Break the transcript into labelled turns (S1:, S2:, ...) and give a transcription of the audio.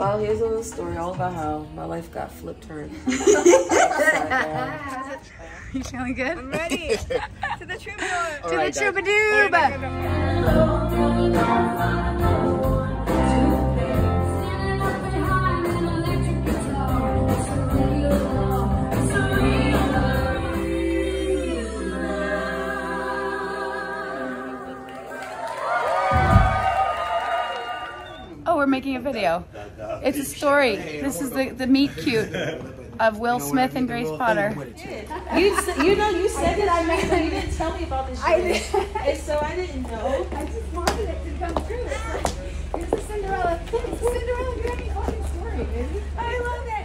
S1: y'all, here's a little story all about how my life got flipped turned.
S2: you feeling good?
S3: I'm ready. to the troubadour.
S2: To the
S4: guys.
S2: troubadour. We're making a video. It's a story. This is the, the meet cute of Will Smith and Grace Potter.
S1: You, you know, you said that I met her. You didn't tell me about this shit. and so I didn't know.
S5: I just wanted it to come true. It's like, here's the Cinderella. It's a Cinderella Grammy fucking story, baby.
S1: I love it.